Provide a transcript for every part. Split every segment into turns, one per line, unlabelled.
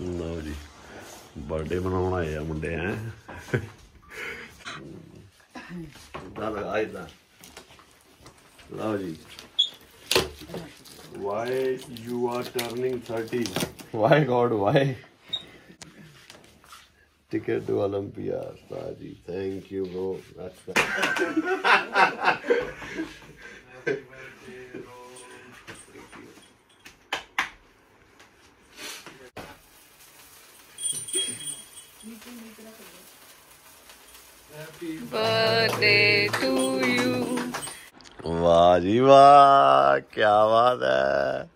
ਲਓ ਜੀ ਬਰਥਡੇ ਮਨਾਉਣ ਆਏ ਆ ਮੁੰਡੇ ਹੈ ਦਲ ਆਇਦਾ ਲਓ ਜੀ why you are turning 30 why god why ticket to olympia Saji. thank you bro that's the
birthday to you.
ਵਾਹ ਜੀ ਵਾਹ ਕੀ ਬਾਤ ਹੈ।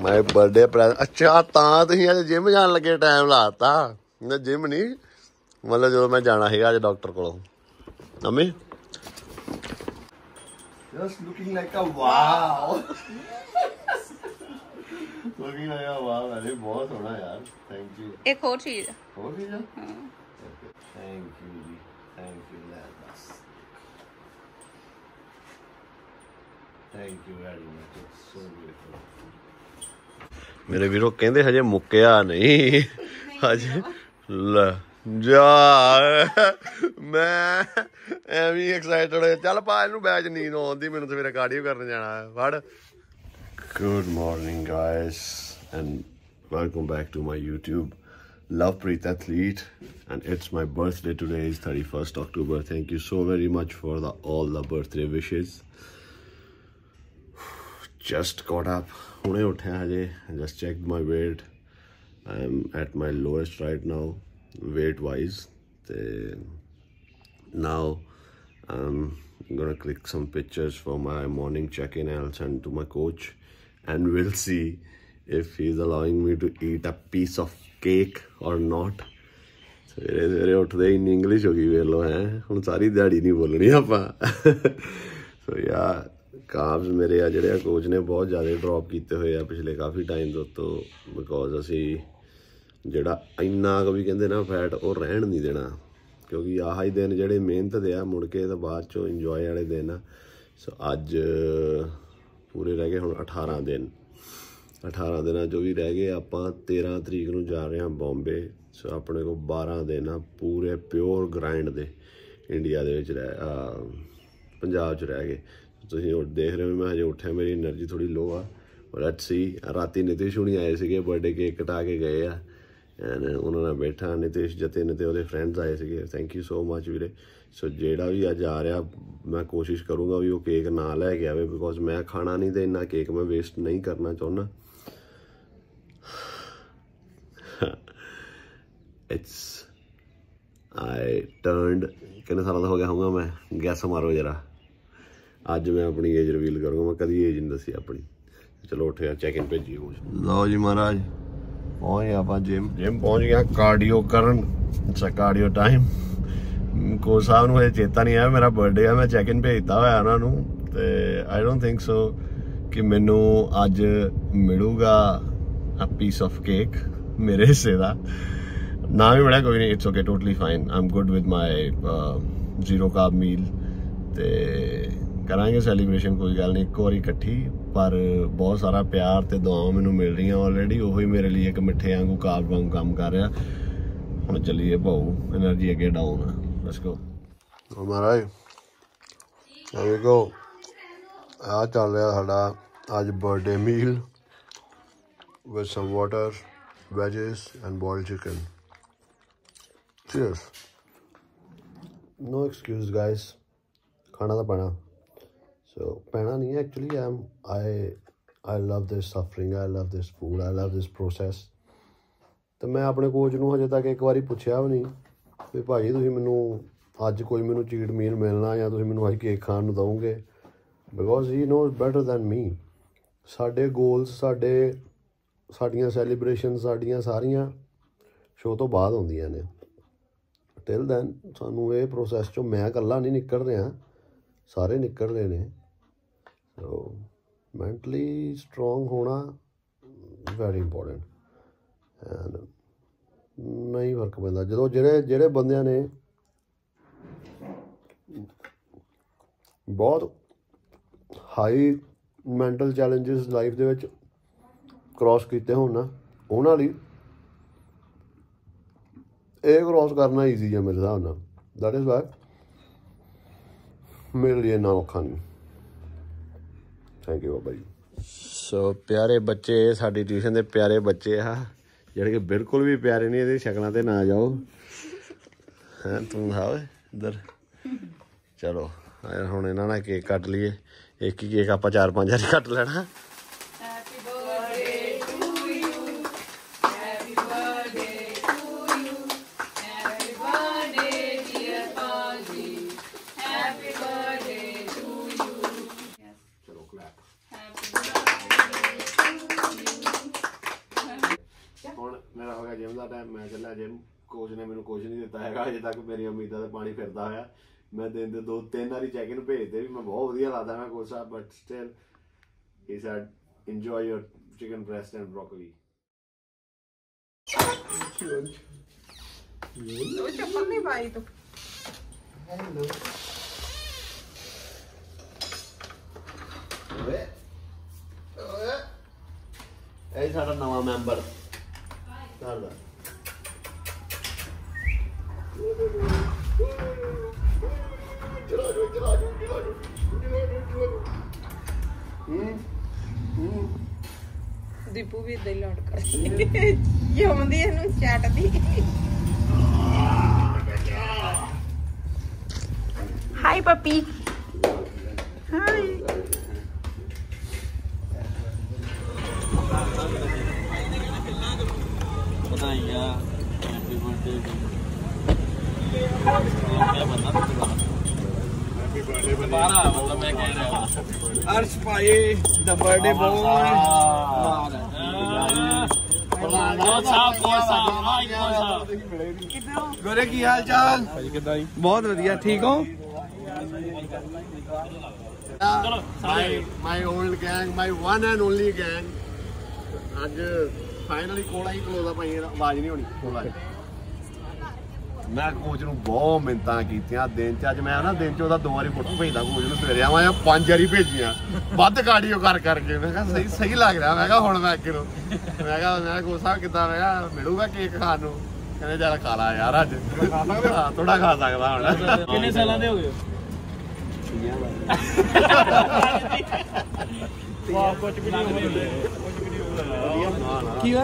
ਮੈਂ ਬਰਥਡੇ ਪ੍ਰੈਜ਼ੈਂਟ ਅੱਛਾ ਤਾਂ ਤੁਸੀਂ ਅੱਜ ਜਿਮ ਜਾਣ ਲੱਗੇ ਟਾਈਮ ਲਾਤਾ। ਨਾ ਜਿਮ ਨਹੀਂ ਮਤਲਬ ਜਦੋਂ ਮੈਂ ਜਾਣਾ ਸੀਗਾ ਅੱਜ ਡਾਕਟਰ ਕੋਲੋਂ। ਅਮੀ just looking like a wow looking like a wow ਅਰੇ ਬਹੁਤ ਸੋਹਣਾ ਯਾਰ ਥੈਂਕ ਯੂ
ਇੱਕ ਹੋਰ ਚੀਜ਼।
ਹੋਰ ਵੀ ਜਾ ਥੈਂਕ ਯੂ ਜੀ thank you let's thank you very much it's so beautiful ਮੇਰੇ ਵੀਰੋ ਕਹਿੰਦੇ ਹਜੇ ਮੁੱਕਿਆ ਨਹੀਂ। ਹਜੇ ਲੈ ਜਾ। ਮੈਂ ਐਵੇਂ ਐਕਸਾਈਟਡ ਚੱਲ ਪਾ ਇਹਨੂੰ ਬੈਚ ਨੀਂਦ ਆਉਂਦੀ ਮੈਨੂੰ ਸਵੇਰੇ ਕਾਰਡੀਓ ਕਰਨ ਜਾਣਾ ਹੈ। ਫੜ। Good morning guys and welcome back to my YouTube. Love Preet Athlete and it's my birthday today is 31st October. Thank you so very much for the, all the birthday wishes. Just got up. I just checked my weight. I'm at my lowest right now weight wise. Now I'm gonna click some pictures for my morning check-in I'll send to my coach and we'll see if he's allowing me to eat a piece of cake or not. ਸਵੇਰੇ ਸਵੇਰੇ ਉੱਠਦੇ ਇੰਨੀ English ਹੋ ਗਈ ਵੇਖ ਲੋ ਹੈ ਹੁਣ ਸਾਰੀ ਦਿਹਾੜੀ ਨਹੀਂ ਬੋਲਣੀ ਆਪਾਂ ਸੋ ਯਾ ਕਾਬਸ ਮੇਰੇ ਆ ਜਿਹੜੇ ਆ ਕੋਚ ਨੇ ਬਹੁਤ ਜ਼ਿਆਦਾ ਡ੍ਰੌਪ ਕੀਤੇ ਹੋਏ ਆ ਪਿਛਲੇ ਕਾਫੀ ਟਾਈਮ ਤੋਂ ਤੋਂ ਬਿਕੋਜ਼ ਅਸੀਂ ਜਿਹੜਾ ਇੰਨਾ ਕੁ ਵੀ ਕਹਿੰਦੇ ਨਾ ਫੈਟ ਉਹ ਰਹਿਣ ਨਹੀਂ ਦੇਣਾ ਕਿਉਂਕਿ ਆਹ ਹੀ ਦਿਨ ਜਿਹੜੇ ਮਿਹਨਤ ਦੇ ਆ ਮੁੜ ਕੇ ਤਾਂ ਬਾਅਦ ਚੋਂ ਇੰਜੋਏ ਵਾਲੇ ਦਿਨ ਆ ਸੋ ਅੱਜ ਪੂਰੇ ਰਹਿ ਗਏ ਹੁਣ 18 ਦਿਨ। 18 ਦਿਨਾਂ ਜੋ ਵੀ ਰਹਿ ਗਏ, ਆਪਾਂ 13 ਤਰੀਕ ਨੂੰ ਜਾ ਰਹੇ ਹਾਂ ਬੰਬੇ। ਸੋ ਆਪਣੇ ਕੋਲ 12 ਦਿਨ ਆ, ਪੂਰੇ ਪਿਓਰ ਗ੍ਰਾਈਂਡ ਦੇ ਇੰਡੀਆ ਦੇ ਵਿੱਚ ਰਹਿ ਪੰਜਾਬ 'ਚ ਰਹਿ ਗਏ। ਤੁਸੀਂ ਉਹ ਦੇਖ ਰਹੇ ਹੋ, ਮੈਂ ਹਜੇ ਉੱਠਿਆ, ਮੇਰੀ એનર્ਜੀ ਥੋੜੀ ਲੋ ਆ। ਲੈਟਸ ਸੀ ਰਾਤੀ ਨਿਤਿਸ਼ ਹੁਣੀ ਆਏ ਸੀਗੇ ਬਰਥਡੇ ਕੇਕ ਕਟਾ ਕੇ ਗਏ ਆ। ਐਂਡ uh, ਉਹਨਾਂ ਨਾਲ ਬੈਠਾ, ਨਿਤੇਸ਼ ਜਤੇ ਨੇ ਤੇ ਉਹਦੇ ਫਰੈਂਡਸ ਆਏ ਸੀਗੇ। ਥੈਂਕ ਯੂ ਸੋ ਮੱਚ ਵੀਰੇ। ਸੋ ਜਿਹੜਾ ਵੀ ਅੱਜ ਆ ਰਿਹਾ, ਮੈਂ ਕੋਸ਼ਿਸ਼ ਕਰੂੰਗਾ ਵੀ ਉਹ ਕੇਕ ਨਾ ਲੈ ਕੇ ਆਵੇ ਬਿਕੋਜ਼ ਮੈਂ ਖਾਣਾ ਨਹੀਂ ਤੇ ਇੰਨਾ ਕੇਕ ਮੈਂ ਵੇਸਟ ਨਹੀਂ ਕਰਨਾ ਚਾਹੁੰਦਾ। ਇਟਸ ਆਈ ਟਰਨਡ ਕਿੰਨੇ ਸਾਲਾਂ ਦਾ ਹੋ ਗਿਆ ਹੋਊਗਾ ਮੈਂ? ਗੈਸ ਮਾਰੋ ਜਰਾ। ਅੱਜ ਮੈਂ ਆਪਣੀ ਏਜ ਰਿਵੀਲ ਕਰੂੰਗਾ, ਮੈਂ ਕਦੀ ਏਜ ਨਹੀਂ ਦੱਸੀ ਆਪਣੀ। ਚਲੋ ਉੱਠਿਆ ਚੈੱਕ ਇਨ ਭੇਜੀ ਕੁਝ ਲਓ ਜੀ ਮਹਾਰਾਜ। ਪਹੁੰਚ ਗਏ ਆਪਾਂ ਜਿਮ ਜਿਮ ਪਹੁੰਚ ਗਿਆ ਕਾਰਡੀਓ ਕਰਨ, ਅੱਛਾ ਕਾਰਡੀਓ ਟਾਈਮ ਕੋ ਸਾਹਿਬ ਨੂੰ ਇਹ ਚੇਤਾ ਨਹੀਂ ਆਇਆ, ਮੇਰਾ ਬਰਥਡੇ ਆ, ਮੈਂ ਚੈੱਕ ਇਨ ਭੇਜਤਾ ਹੋਇਆ ਉਹਨਾਂ ਨੂੰ, ਤੇ ਆਈ ਡੋਨਟ ਥਿੰਕ ਸੋ ਕਿ ਮੈਨੂੰ ਅੱਜ ਮਿਲੂਗਾ ਅ ਪੀਸ ਆਫ ਕੇਕ ਮੇਰੇ ਹਿੱਸੇ ਦਾ। ਨਾ ਵੀ ਮਿਲਿਆ, ਕੋਈ ਨਹੀਂ it's okay totally fine I'm good with my zero carb meal ਤੇ ਕਰਾਂਗੇ ਸੈਲੀਬ੍ਰੇਸ਼ਨ ਕੋਈ ਗੱਲ ਨਹੀਂ, ਇੱਕ ਵਾਰੀ ਇਕੱਠੀ। ਪਰ ਬਹੁਤ ਸਾਰਾ ਪਿਆਰ ਤੇ ਦੁਆਵਾਂ ਮੈਨੂੰ ਮਿਲ ਰਹੀਆਂ ਆਲਰੇਡੀ ਉਹ ਹੀ ਮੇਰੇ ਲਈ ਇੱਕ ਮਿੱਠੇ ਵਾਂਗੂ ਕਾਬ ਵਾਂਗੂ ਕੰਮ ਕਰ ਰਿਹਾ ਹੁਣ ਚੱਲੀਏ ਭਾਉ એનર્ਜੀ ਅੱਗੇ ਡਾਊਨ ਲੈਟਸ ਗੋ ਹਮਾਰਾ ਹੈ ਗੋ ਆ ਚੱਲ ਰਿਹਾ ਸਾਡਾ ਅੱਜ birthday meal with some water, veggies, and boiled chicken. Cheers. No excuse, guys. ਖਾਣਾ ਤਾਂ ਪਾਣਾ ਸੋ ਪੈਣਾ ਨਹੀਂ actually um I I love this suffering I love this food I love this process ਤੇ ਮੈਂ ਆਪਣੇ ਕੋਚ ਨੂੰ ਹਜੇ ਤੱਕ ਇੱਕ ਵਾਰੀ ਪੁੱਛਿਆ ਵੀ ਨਹੀਂ ਵੀ ਭਾਈ ਤੁਸੀਂ ਮੈਨੂੰ ਅੱਜ ਕੋਈ ਮੈਨੂੰ ਚੀਟ ਮੀਲ ਮਿਲਣਾ ਜਾਂ ਤੁਸੀਂ ਮੈਨੂੰ ਅੱਜ ਕੇਕ ਖਾਣ ਨੂੰ ਦਵੋਗੇ? Because he knows better than me ਸਾਡੇ ਗੋਲਸ ਸਾਡੇ, ਸਾਡੀਆਂ ਸੈਲੀਬ੍ਰੇਸ਼ਨ ਸਾਡੀਆਂ ਸਾਰੀਆਂ ਸ਼ੋਅ ਤੋਂ ਬਾਅਦ ਹੁੰਦੀਆਂ ਨੇ। ਟਿਲ ਦੈਨ ਸਾਨੂੰ ਇਹ ਪ੍ਰੋਸੈਸ ਚੋਂ ਮੈਂ ਇਕੱਲਾ ਨਹੀਂ ਨਿਕਲ ਰਿਹਾ। ਸਾਰੇ ਨਿਕਲ ਰਹੇ ਨੇ। ਸੋ ਮੈਂਟਲੀ ਸਟਰੋਂਗ ਹੋਣਾ ਵੈਰੀ ਇੰਪੋਰਟੈਂਟ ਐਂਡ ਨਹੀਂ ਫ਼ਰਕ ਪੈਂਦਾ। ਜਦੋਂ ਜਿਹੜੇ ਜਿਹੜੇ ਬੰਦਿਆਂ ਨੇ ਬਹੁਤ ਹਾਈ ਮੈਂਟਲ ਚੈਲੰਜਸ ਲਾਈਫ ਦੇ ਵਿੱਚ ਕ੍ਰਾਸ ਕੀਤੇ ਹੋਣ ਨਾ, ਉਹਨਾਂ ਲਈ ਇਹ ਕ੍ਰੋਸ ਕਰਨਾ ਈਜ਼ੀ ਹੈ ਮੇਰੇ ਹਿਸਾਬ ਨਾਲ। ਦੈਟ ਇਜ਼ ਵਾਈ ਮੇਰੇ ਲਈ ਨਾ ਔਖਾ ਨਹੀਂ। Thank you Baba ji. ਸੋ ਪਿਆਰੇ ਬੱਚੇ, ਸਾਡੀ ਟਿਊਸ਼ਨ ਦੇ ਪਿਆਰੇ ਬੱਚੇ ਆ। ਜਿਹੜੇ ਕਿ ਬਿਲਕੁਲ ਵੀ ਪਿਆਰੇ ਨਹੀਂ, ਇਹਦੀ ਸ਼ਕਲਾਂ ਤੇ ਨਾ ਜਾਓ। ਹਾਂ, ਤੂੰ ਖਾਓ ਇੱਧਰ। ਚਲੋ ਹੁਣ ਇਹਨਾਂ ਨਾਲ ਕੇਕ ਕੱਟ ਲਈਏ। ਇੱਕ ਹੀ ਕੇਕ ਆਪਾਂ ਚਾਰ ਪੰਜ ਵਾਰੀ ਕੱਟ ਲੈਣਾ। ਦਾ ਟਾਈਮ ਮੈਂ ਚੱਲਿਆ ਜਿਮ ਕੋਚ ਨੇ ਮੈਨੂੰ ਕੁਝ ਨਹੀਂ ਦਿੱਤਾ ਹੈਗਾ ਅਜੇ ਤੱਕ ਮੇਰੀ ਉਮੀਦਾਂ ਤੇ ਪਾਣੀ ਫਿਰਦਾ ਹੋਇਆ। ਮੈਂ ਦਿਨ ਦੇ ਦੋ ਤਿੰਨ ਵਾਰੀ ਚੈੱਕ ਇਨ ਭੇਜਦੇ ਵੀ ਮੈਂ ਬਹੁਤ ਵਧੀਆ ਲੱਗਦਾ ਮੈਂ ਕੋਚ ਸਾਹਿਬ ਬਟ ਸਟਿਲ ਹੀ ਸੈਡ
ਉਹ ਚੱਪਲ ਨਹੀਂ ਪਾਈ ਤੂੰ।
ਓਏ ਓਏ। ਇਹ ਸਾਡਾ ਨਵਾਂ ਮੈਂਬਰ ਸਾਡਾ ਚਲਾ ਜੋ ਚਲਾ ਜੋ ਚਲਾ ਜੋ ਹੂੰ ਹੂੰ
ਦੀਪੂ ਵੀ ਇਦਾਂ ਹੀ ਲੋਡ ਕਰ ਯਮਦੀ ਇਹਨੂੰ ਚੈਟਦੀ ਹਾਈ ਪਪੀ ਹਾਈ
ਵਧਾਈਆਂ। ਹੈਪੀ ਬਰਥਡੇ ਮੈਂ ਬੰਦਾ ਬਾਰਾ ਮਤਲਬ ਮੈਂ ਕਹਿ ਰਿਹਾ। ਹਾਂ
ਅਰਸ਼ ਭਾਈ ਦਾ ਬਰਥਡੇ ਬੋਏ
ਬਹੁਤ ਸਾਫ਼ ਬਹੁਤ ਸਾਫ਼ ਆਈ ਬਹੁਤ ਸਾਫ਼
ਗੋਰੇ, ਕੀ ਹਾਲ ਚਾਲ? ਬਹੁਤ ਵਧੀਆ, ਠੀਕ ਹੋ?
ਚਲੋ
my my old gang, my one and only ਅੱਜ ਫਾਈਨਲੀ ਕੋਲਾ ਹੀ ਕਲੋਜ਼ ਭਾਈ ਆਵਾਜ਼ ਨਹੀਂ ਹੋਣੀ ਕੋਲਾ ਮੈਂ ਕੋਚ ਨੂੰ ਬਹੁਤ ਮਿੰਤਾਂ ਕੀਤੀਆਂ ਦਿਨ ਚ। ਅੱਜ ਮੈਂ ਨਾ ਦਿਨ ਚ ਉਹਦਾ ਦੋ ਵਾਰੀ ਫੋਟੋ ਭੇਜਦਾ ਕੋਚ ਨੂੰ। ਸਵੇਰੇ ਆਵਾਂ ਜਾਂ ਪੰਜ ਵਾਰੀ ਭੇਜੀਆਂ। ਵੱਧ ਕਾਰਡੀਓ ਕਰ ਕਰਕੇ। ਮੈਂ ਕਿਹਾ ਸਹੀ ਸਹੀ ਲੱਗ ਰਿਹਾ। ਮੈਂ ਕਿਹਾ ਹੁਣ ਮੈਂ ਅੱਗੇ ਨੂੰ। ਮੈਂ ਕਿਹਾ ਮੈਂ ਕੋਚ ਸਾਹਿਬ ਕਿੱਦਾਂ? ਮੈਂ ਕਿਹਾ ਮਿਲੂਗਾ ਕੇਕ ਖਾਣ ਨੂੰ? ਕਹਿੰਦੇ ਚੱਲ ਖਾ ਲਾ ਯਾਰ ਅੱਜ। ਹਾਂ, ਥੋੜਾ ਖਾ ਸਕਦਾ ਹੁਣ।
ਕਿੰਨੇ ਸਾਲਾਂ ਦੇ ਹੋ ਗਏ? ਵਾਹ ਕੁਝ ਵੀ ਨਹੀਂ ਹੋਵੇ
ਕੀ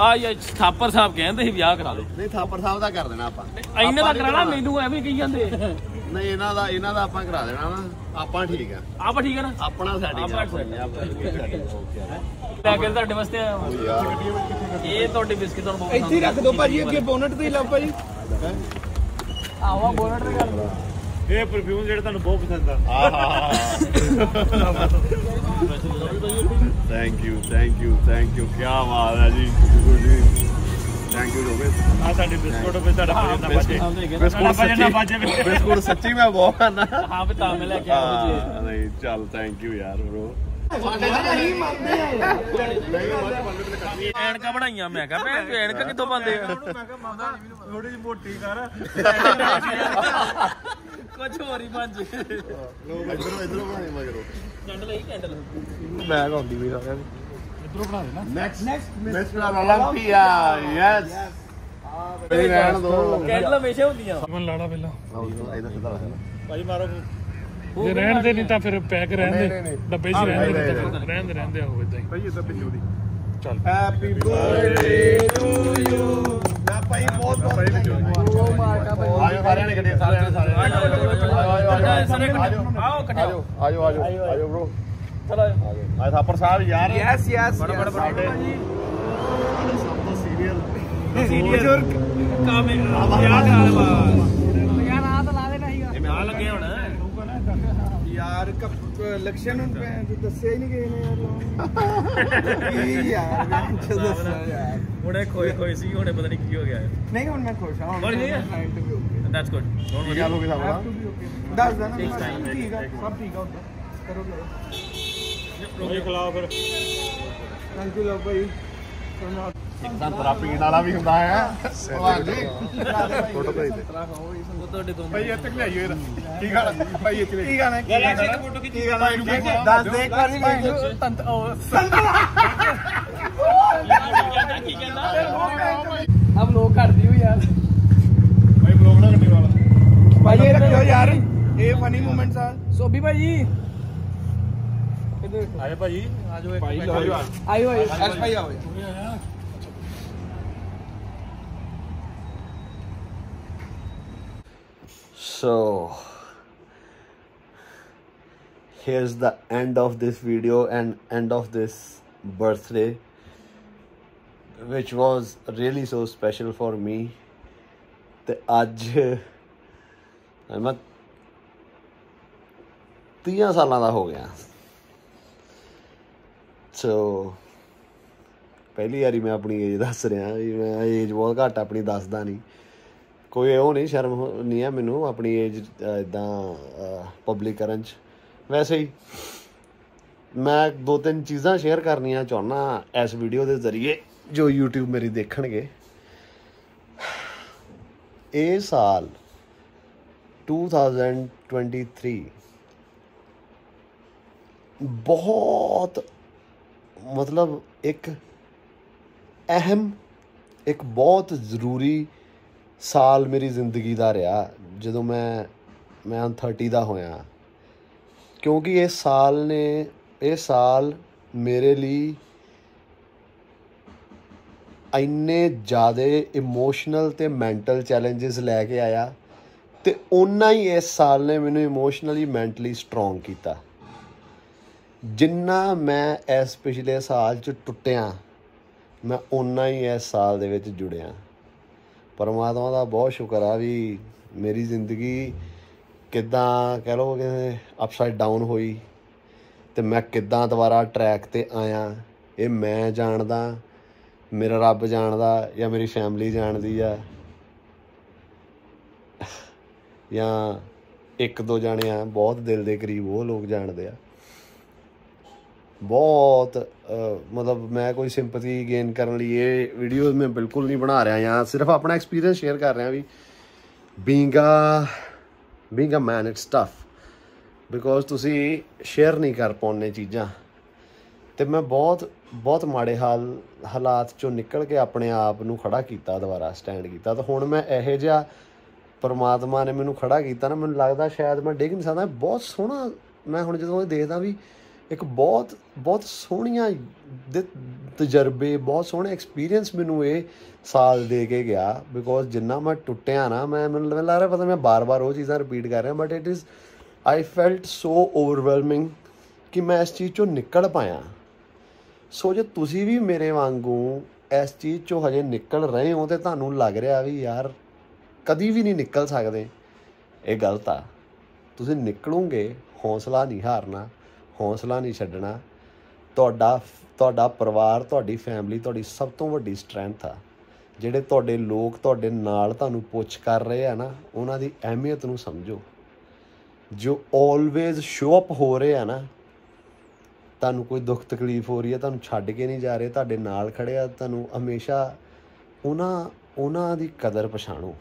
ਆ ਯਾ ਥਾਪਰ ਸਾਹਿਬ ਕਹਿੰਦੇ ਸੀ ਵਿਆਹ ਕਰਾ ਲਓ।
ਨਹੀਂ ਥਾਪਰ ਸਾਹਿਬ ਦਾ ਕਰ ਦੇਣਾ ਆਪਾਂ।
ਇੰਨੇ ਦਾ ਕਰਾਣਾ। ਮੈਨੂੰ ਐਵੇਂ ਕਹੀ ਜਾਂਦੇ।
ਨਹੀਂ ਇਹਨਾਂ ਦਾ ਇਹਨਾਂ ਦਾ ਆਪਾਂ ਕਰਾ ਦੇਣਾ ਵਾ। ਆਪਾਂ ਠੀਕ ਆ।
ਆਪ ਠੀਕ ਹੈ ਨਾ?
ਆਪਣਾ
ਆਪਾਂ ਲੈ ਕੇ ਤੁਹਾਡੇ ਵਾਸਤੇ। ਇਹ ਤੁਹਾਡੇ ਬਿਸਕਿਟ ਤੁਹਾਨੂੰ ਬਹੁਤ
ਇੱਥੇ ਰੱਖ ਦਿਓ ਭਾਜੀ ਅੱਗੇ ਬੋਨਟ ਤੇ ਹੀ ਲਾਓ ਭਾਜੀ।
ਆਵਾ ਬੋਲਣ ਦੀ ਗੱਲ
ਇਹ ਪਰਫਿਊਮ ਜਿਹੜਾ ਤੁਹਾਨੂੰ ਬਹੁਤ ਪਸੰਦ ਆ।
Thank you thank you thank you ਕੀ ਬਾਤ ਹੈ ਜੀ ਥੈਂਕ ਯੂ ਰੋਬਿਤ
ਆ ਸਾਡੇ ਬਿਸਕੁਟ ਵਿੱਚ ਤੁਹਾਡਾ ਭਜਨ ਨਾ ਬਾਜੇ
ਬਿਸਕੁਟ
ਭਜਨ ਨਾ ਬਾਜੇ
ਸੱਚੀ ਬਿਸਕੁਟ ਸੱਚੀ ਮੈਂ ਬਹੁਤ ਖਾਣਾ
ਹਾਂ ਵੀ ਤਾਂ ਮੈਂ ਲੈ ਕੇ ਆਇਆ ਜੀ।
ਨਹੀਂ ਚੱਲ ਥੈਂਕ ਯੂ ਯਾਰ ਬ్రో
ਐਨਕਾਂ ਬਣਾਈਆਂ ਮੈਂ ਕਿਹਾ ਭੈਣ ਚੋ ਐਨਕਾਂ ਕਿੱਥੋਂ ਪਾਉਂਦੇ ਆ?
ਥੋੜੀ ਜਿਹੀ ਮੋਟੀ ਕਰ।
ਕੁਝ ਹੋਰ ਹੀ ਬਣ ਜੇ।
ਲੋ ਇਧਰੋਂ ਇਧਰੋਂ ਬਣਾਏ ਮਗਰੋਂ।
ਕੈਂਡਲ ਹੀ ਕੈਂਡਲ
ਬੈਗ ਆਉਂਦੀ ਵੀ ਸਾਰਿਆਂ ਦੀ।
ਨੈਕਸਟ ਮਿਸਟਰ ਓਲੰਪੀਆ ਯੈਸ ਮੇਰੀ ਰਹਿਣ ਦੋ
ਕੈਂਡਲ ਹਮੇਸ਼ਾ ਹੁੰਦੀਆਂ।
ਮਨ ਲਾੜਾ ਪਹਿਲਾਂ।
ਇਹਦਾ ਸਿੱਧਾ ਰੱਖ
ਭਾਈ ਮਾਰੋ। ਜੇ ਰਹਿਣ ਦੇ ਨਹੀਂ ਤਾਂ ਫਿਰ ਪੈਕ ਰਹਿਣ ਦੇ। ਡੱਬੇ 'ਚ ਰਹਿਣ ਦੇ ਨਹੀਂ ਤਾਂ ਰਹਿਣ ਦੇ ਰਹਿੰਦੇ ਆਹੋ ਇਦਾਂ ਹੀ। ਭਾਈ ਇਦਾਂ ਪਿੱਛੋਂ ਦੀ। ਚੱਲ।
ਹੈਪੀ ਬਰਥਡੇ
ਗੱਡੀ ਸਾਰਿਆਂ ਨੇ ਸਾਰਿਆਂ ਨੇ ਆਜੋ ਆਜੋ
ਸਾਰੇ
ਆਜੋ
ਇਕੱਠੇ ਆਓ ਇਕੱਠੇ
ਆਜੋ ਆਜੋ ਆਜੋ ਆਜੋ ਬ్రో
ਚਲੋ।
ਆਜ। ਥਾਪਰ ਸਾਹਿਬ ਯਾਰ।
ਯੈਸ ਯੈਸ
ਬੜਾ ਬੜਾ ਸਾਡੇ ਸਾਡੇ ਸਭ ਤੋਂ ਸੀਨੀਅਰ
ਸੀਨੀਅਰ ਕਾਮੇ ਯਾਦ ਆ ਵਾ
ਯਾਰ ਆ ਤਾਂ ਲਾ ਦੇਣਾ ਸੀਗਾ।
ਇਹ ਆ ਲੱਗੇ ਹੁਣ।
ਯਾਰ ਲਕਸ਼ਣ ਨੂੰ ਤੂੰ ਦੱਸਿਆ ਹੀ ਨਹੀਂ ਕਿਸੇ ਨੇ ਯਾਰ ਯਾਰ ਮੈਂ ਕਿਹਾ ਦੱਸਣਾ ਯਾਰ।
ਹੁਣੇ ਖੋਏ ਖੋਏ ਸੀ ਹੁਣੇ ਪਤਾ ਨਹੀਂ ਕੀ ਹੋ ਗਿਆ।
ਨਹੀਂ ਹੁਣ ਮੈਂ ਖੁਸ਼ ਹਾਂ ਹੁਣ
ਬੜੀ ਵਧੀਆ। ਗੁੱਡ ਡੋਨਟ
ਕੀ ਗੱਲ ਹੋ
ਬੀ ਓਕੇ ਦੱਸ ਦੇਣਾ ਮੈਂ ਠੀਕ ਆ ਸਭ ਠੀਕ ਆ ਉੱਧਰ ਕਰੋ
ਰੋਟੀ ਖਿਲਾਓ ਫਿਰ
ਥੈਂਕ ਯੂ ਲਵ ਭਾਈ ਤੁਹਾਨੂੰ
ਸੰਤਰਾ ਪੀਣ ਵਾਲਾ ਵੀ ਹੁੰਦਾ ਹੈ ਭਗਵਾਨ ਜੀ ਫੋਟੋ ਭੇਜ ਦੇ
ਉਹ ਤੁਹਾਡੇ ਤੋਂ
ਭਾਈ ਇੱਥੇ ਲਿਆਈਓ ਇਹਦਾ ਕੀ ਖਾਣਾ ਭਾਈ ਇੱਥੇ
ਕੀ ਗਾਣਾ ਕੀ
ਫੋਟੋ ਖਿੱਚੀ
ਕੀ ਗਾਣਾ ਦੱਸ ਦੇ ਇੱਕ ਵਾਰੀ ਭਾਈ
ਤੰਤ ਉਹ ਕੀ ਕਹਿੰਦਾ
ਅਬ ਲੋਕ ਕਰਦੀ ਹੋ ਯਾਰ ਫਨੀ ਮੂਮੈਂਟਸ ਆ
ਸੋਭੀ ਭਾਜੀ
ਆਏ ਭਾਈ ਆਜੋ
ਭਾਈ ਲਓ
ਆਇਓ ਆਇਓ
ਐਸ ਭਾਈ ਆਓ
So, here's the end of this video and end of this birthday, which was really so special for me. ਤੇ ਅੱਜ ਮੈਂ 30 ਸਾਲਾਂ ਦਾ ਹੋ ਗਿਆ। ਸੋ ਪਹਿਲੀ ਵਾਰੀ ਮੈਂ ਆਪਣੀ ਏਜ ਦੱਸ ਰਿਹਾ ਮੈਂ ਏਜ ਬਹੁਤ ਘੱਟ ਆਪਣੀ ਦੱਸਦਾ ਨਹੀਂ। ਕੋਈ ਉਹ ਨਹੀਂ, ਸ਼ਰਮ ਨਹੀਂ ਹੈ ਮੈਨੂੰ ਆਪਣੀ ਏਜ ਇਦਾਂ ਪਬਲਿਕ ਕਰਨ ਚ। ਵੈਸੇ ਹੀ ਮੈਂ ਦੋ ਤਿੰਨ ਚੀਜ਼ਾਂ ਸ਼ੇਅਰ ਕਰਨੀਆਂ ਚਾਹੁੰਦਾ ਇਸ ਵੀਡੀਓ ਦੇ ਜ਼ਰੀਏ, ਜੋ YouTube ਮੇਰੀ ਦੇਖਣਗੇ। ਇਹ ਸਾਲ 2023 ਬਹੁਤ ਮਤਲਬ ਇੱਕ ਅਹਿਮ, ਇੱਕ ਬਹੁਤ ਜ਼ਰੂਰੀ ਸਾਲ ਮੇਰੀ ਜ਼ਿੰਦਗੀ ਦਾ ਰਿਹਾ ਜਦੋਂ ਮੈਂ ਮੈਂ ਹੁਣ 30 ਦਾ ਹੋਇਆ। ਕਿਉਂਕਿ ਇਹ ਸਾਲ ਨੇ, ਇਹ ਸਾਲ ਮੇਰੇ ਲਈ ਇੰਨੇ ਜ਼ਿਆਦਾ ਇਮੋਸ਼ਨਲ ਤੇ ਮੈਂਟਲ ਚੈਲੰਜਸ ਲੈ ਕੇ ਆਇਆ। ਤੇ ਓਨਾ ਹੀ ਇਸ ਸਾਲ ਨੇ ਮੈਨੂੰ ਇਮੋਸ਼ਨਲੀ ਮੈਂਟਲੀ ਸਟਰੋਂਗ ਕੀਤਾ। ਜਿੰਨਾ ਮੈਂ ਇਸ ਪਿਛਲੇ ਸਾਲ ਚ ਟੁੱਟਿਆ, ਮੈਂ ਓਨਾ ਹੀ ਇਸ ਸਾਲ ਦੇ ਵਿੱਚ ਜੁੜਿਆ। ਪਰਮਾਤਮਾ ਦਾ ਬਹੁਤ ਸ਼ੁਕਰ ਆ ਵੀ ਮੇਰੀ ਜ਼ਿੰਦਗੀ ਕਿੱਦਾਂ ਕਹਿ ਲਓ ਕਿ ਅਪਸਾਈਡ ਡਾਊਨ ਹੋਈ ਤੇ ਮੈਂ ਕਿੱਦਾਂ ਦੁਬਾਰਾ ਟਰੈਕ ਤੇ ਆਇਆ। ਇਹ ਮੈਂ ਜਾਣਦਾ, ਮੇਰਾ ਰੱਬ ਜਾਣਦਾ ਜਾਂ ਮੇਰੀ ਫੈਮਿਲੀ ਜਾਣਦੀ ਆ। ਜਾਂ ਇੱਕ ਦੋ ਜਾਣੇ ਆ, ਬਹੁਤ ਦਿਲ ਦੇ ਕਰੀਬ ਉਹ ਲੋਕ ਜਾਣਦੇ ਆ। ਬਹੁਤ ਮਤਲਬ ਮੈਂ ਕੋਈ ਸਿੰਪਥੀ ਗੇਨ ਕਰਨ ਲਈ ਇਹ ਵੀਡੀਓ ਮੈਂ ਬਿਲਕੁਲ ਨਹੀਂ ਬਣਾ ਰਿਹਾ ਜਾਂ ਸਿਰਫ ਆਪਣਾ ਐਕਸਪੀਰੀਅੰਸ ਸ਼ੇਅਰ ਕਰ ਰਿਹਾ ਵੀ being a being a man it's tough because ਤੁਸੀਂ ਸ਼ੇਅਰ ਨਹੀਂ ਕਰ ਪਾਉਂਦੇ ਚੀਜ਼ਾਂ। ਤੇ ਮੈਂ ਬਹੁਤ ਬਹੁਤ ਮਾੜੇ ਹਾਲ, ਹਾਲਾਤ ਚੋਂ ਨਿਕਲ ਕੇ ਆਪਣੇ ਆਪ ਨੂੰ ਖੜਾ ਕੀਤਾ ਦੁਬਾਰਾ ਸਟੈਂਡ ਕੀਤਾ। ਤਾਂ ਹੁਣ ਮੈਂ ਇਹੋ ਜਿਹਾ ਪਰਮਾਤਮਾ ਨੇ ਮੈਨੂੰ ਖੜਾ ਕੀਤਾ ਨਾ, ਮੈਨੂੰ ਲੱਗਦਾ ਸ਼ਾਇਦ ਮੈਂ ਡਿੱਗ ਨਹੀਂ ਸਕਦਾ। ਬਹੁਤ ਸੋਹਣਾ ਮੈਂ ਹੁਣ ਜਦੋਂ ਇਹ ਦੇਖਦਾ ਵੀ ਇੱਕ ਬਹੁਤ ਬਹੁਤ ਸੋਹਣੀਆਂ ਦੇ ਤਜਰਬੇ, ਬਹੁਤ ਸੋਹਣੇ ਐਕਸਪੀਰੀਅੰਸ ਮੈਨੂੰ ਇਹ ਸਾਲ ਦੇ ਕੇ ਗਿਆ। ਬਿਕੋਜ਼ ਜਿੰਨਾ ਮੈਂ ਟੁੱਟਿਆ ਨਾ, ਮੈਂ ਮੈਨੂੰ ਲੱਗ ਰਿਹਾ ਪਤਾ ਮੈਂ ਬਾਰ-ਬਾਰ ਉਹ ਚੀਜ਼ਾਂ ਰਿਪੀਟ ਕਰ ਰਿਹਾ but it is I felt so overwhelming ਕਿ ਮੈਂ ਇਸ ਚੀਜ਼ ਚੋਂ ਨਿਕਲ ਪਾਇਆ। ਸੋ ਜੇ ਤੁਸੀਂ ਵੀ ਮੇਰੇ ਵਾਂਗੂ ਇਸ ਚੀਜ਼ ਚੋਂ ਹਜੇ ਨਿਕਲ ਰਹੇ ਹੋ ਤੇ ਤੁਹਾਨੂੰ ਲੱਗ ਰਿਹਾ ਵੀ ਯਾਰ ਕਦੀ ਵੀ ਨਹੀਂ ਨਿਕਲ ਸਕਦੇ। ਇਹ ਗਲਤ ਆ। ਤੁਸੀਂ ਨਿਕਲੋਗੇ, ਹੌਸਲਾ ਨਹੀਂ ਹਾਰਨਾ, ਹੌਸਲਾ ਨਹੀਂ ਛੱਡਣਾ। ਤੁਹਾਡਾ ਤੁਹਾਡਾ ਪਰਿਵਾਰ, ਤੁਹਾਡੀ ਫੈਮਿਲੀ ਤੁਹਾਡੀ ਸਭ ਤੋਂ ਵੱਡੀ ਸਟਰੈਂਥ ਆ। ਜਿਹੜੇ ਤੁਹਾਡੇ ਲੋਕ ਤੁਹਾਡੇ ਨਾਲ ਤੁਹਾਨੂੰ ਪੁੱਛ ਕਰ ਰਹੇ ਆ ਨਾ, ਉਹਨਾਂ ਦੀ ਅਹਿਮੀਅਤ ਨੂੰ ਸਮਝੋ। ਜੋ ਆਲਵੇਜ਼ ਸ਼ੋ ਅਪ ਹੋ ਰਹੇ ਆ ਨਾ, ਤੁਹਾਨੂੰ ਕੋਈ ਦੁੱਖ ਤਕਲੀਫ ਹੋ ਰਹੀ ਹੈ ਤੁਹਾਨੂੰ ਛੱਡ ਕੇ ਨਹੀਂ ਜਾ ਰਹੇ, ਤੁਹਾਡੇ ਨਾਲ ਖੜੇ ਆ, ਤੁਹਾਨੂੰ ਹਮੇਸ਼ਾ ਉਹਨਾਂ ਉਹਨਾਂ ਦੀ ਕਦਰ ਪਛਾਣੋ।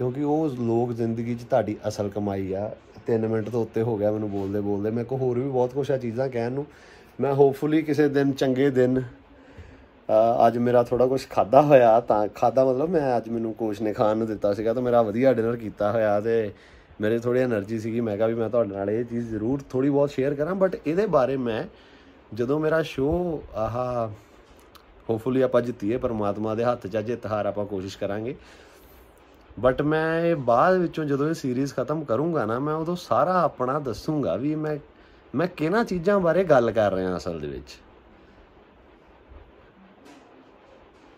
ਕਿਉਂਕਿ ਉਹ ਲੋਕ ਜ਼ਿੰਦਗੀ 'ਚ ਤੁਹਾਡੀ ਅਸਲ ਕਮਾਈ ਆ। 3 ਮਿੰਟ ਤੋਂ ਉੱਤੇ ਹੋ ਗਿਆ ਮੈਨੂੰ ਬੋਲਦੇ ਬੋਲਦੇ। ਮੈਂ ਕੋਈ ਹੋਰ ਵੀ ਬਹੁਤ ਕੁਝ ਆ ਚੀਜ਼ਾਂ ਕਹਿਣ ਨੂੰ। ਮੈਂ ਹੋਪਫੁਲੀ ਕਿਸੇ ਦਿਨ, ਚੰਗੇ ਦਿਨ ਅੱਜ ਮੇਰਾ ਥੋੜਾ ਕੁਝ ਖਾਦਾ ਹੋਇਆ ਤਾਂ ਖਾਦਾ ਮਤਲਬ ਮੈਂ ਅੱਜ ਮੈਨੂੰ ਕੋਚ ਨੇ ਖਾਣ ਨੂੰ ਦਿੱਤਾ ਸੀਗਾ ਤਾਂ ਮੇਰਾ ਵਧੀਆ ਡਿਨਰ ਕੀਤਾ ਹੋਇਆ ਤੇ ਮੇਰੇ ਥੋੜੀ એનર્ਜੀ ਸੀਗੀ। ਮੈਂ ਕਿਹਾ ਵੀ ਮੈਂ ਤੁਹਾਡੇ ਨਾਲ ਇਹ ਚੀਜ਼ ਜ਼ਰੂਰ ਥੋੜੀ ਬਹੁਤ ਸ਼ੇਅਰ ਕਰਾਂ ਬਟ ਇਹਦੇ ਬਾਰੇ ਮੈਂ ਜਦੋਂ ਮੇਰਾ ਸ਼ੋ ਆਹਾ ਹੋਪਫੁਲੀ ਆਪਾਂ ਜਿੱਤੀਏ, ਪਰਮਾਤਮਾ ਦੇ ਹੱਥ 'ਚ ਜਿੱਤ ਹਾਰ ਆਪਾਂ ਕੋਸ਼ਿਸ਼ ਕਰਾਂਗੇ। ਬਟ ਮੈਂ ਇਹ ਬਾਅਦ ਵਿੱਚੋਂ ਜਦੋਂ ਇਹ ਸੀਰੀਜ਼ ਖਤਮ ਕਰੂੰਗਾ ਨਾ, ਮੈਂ ਉਦੋਂ ਸਾਰਾ ਆਪਣਾ ਦੱਸੂੰਗਾ ਵੀ ਮੈਂ ਮੈਂ ਕਿਹਨਾਂ ਚੀਜ਼ਾਂ ਬਾਰੇ ਗੱਲ ਕਰ ਰਿਹਾ ਅਸਲ ਦੇ ਵਿੱਚ।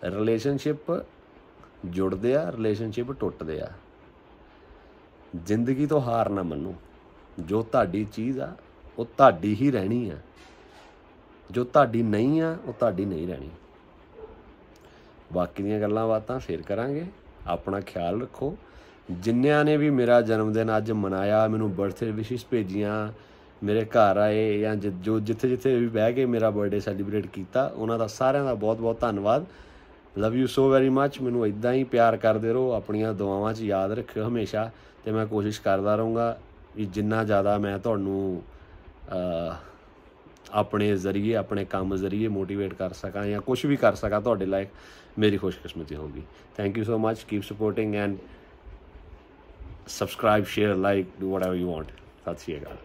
ਰਿਲੇਸ਼ਨਸ਼ਿਪ ਜੁੜਦੇ ਆ ਰਿਲੇਸ਼ਨਸ਼ਿਪ ਟੁੱਟਦੇ ਆ। ਜ਼ਿੰਦਗੀ ਤੋਂ ਹਾਰ ਨਾ ਮੰਨੋ। ਜੋ ਤੁਹਾਡੀ ਚੀਜ਼ ਆ, ਉਹ ਤੁਹਾਡੀ ਹੀ ਰਹਿਣੀ ਆ। ਜੋ ਤੁਹਾਡੀ ਨਹੀਂ ਆ, ਉਹ ਤੁਹਾਡੀ ਨਹੀਂ ਰਹਿਣੀ। ਬਾਕੀ ਦੀਆਂ ਗੱਲਾਂ ਬਾਤਾਂ ਫੇਰ ਕਰਾਂਗੇ। ਆਪਣਾ ਖਿਆਲ ਰੱਖੋ। ਜਿੰਨਿਆਂ ਨੇ ਵੀ ਮੇਰਾ ਜਨਮ ਦਿਨ ਅੱਜ ਮਨਾਇਆ, ਮੈਨੂੰ ਬਰਥਡੇ ਵਿਸ਼ੇਸ ਭੇਜੀਆਂ, ਮੇਰੇ ਘਰ ਆਏ ਜਾਂ ਜਿ- ਜੋ ਜਿੱਥੇ ਜਿੱਥੇ ਵੀ ਬਹਿ ਕੇ ਮੇਰਾ ਬਰਥਡੇ ਸੈਲੀਬ੍ਰੇਟ ਕੀਤਾ, ਉਹਨਾਂ ਦਾ ਸਾਰਿਆਂ ਦਾ ਬਹੁਤ ਬਹੁਤ ਧੰਨਵਾਦ। Love you so very much ਮੈਨੂੰ ਇਦਾਂ ਹੀ ਪਿਆਰ ਕਰਦੇ ਰਹੋ, ਆਪਣੀਆਂ ਦੁਆਵਾਂ 'ਚ ਯਾਦ ਰੱਖਿਓ ਹਮੇਸ਼ਾ ਤੇ ਮੈਂ ਕੋਸ਼ਿਸ਼ ਕਰਦਾ ਰਹੂੰਗਾ ਵੀ ਜਿੰਨਾ ਜ਼ਿਆਦਾ ਮੈਂ ਤੁਹਾਨੂੰ ਆਪਣੇ ਜ਼ਰੀਏ, ਆਪਣੇ ਕੰਮ ਜ਼ਰੀਏ ਮੋਟੀਵੇਟ ਕਰ ਸਕਾਂ ਜਾਂ ਕੁਝ ਵੀ ਕਰ ਸਕਾਂ, ਤੁਹਾਡੇ ਲਾਇਕ ਮੇਰੀ ਖੁਸ਼ਕਿਸਮਤੀ ਹੋਊਗੀ। Thank you so much keep supporting and subscribe share like do whatever you want ਸਤਿ ਸ਼੍ਰੀ ਅਕਾਲ।